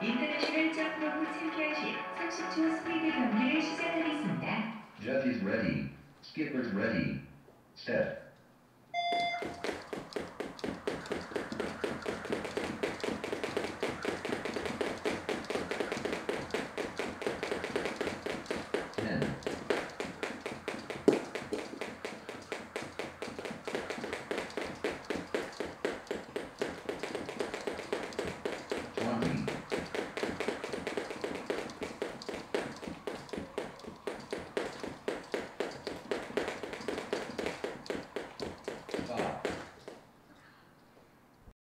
인터내셔널 점프로 창피하시 30초 is ready. Skipper's ready. Step.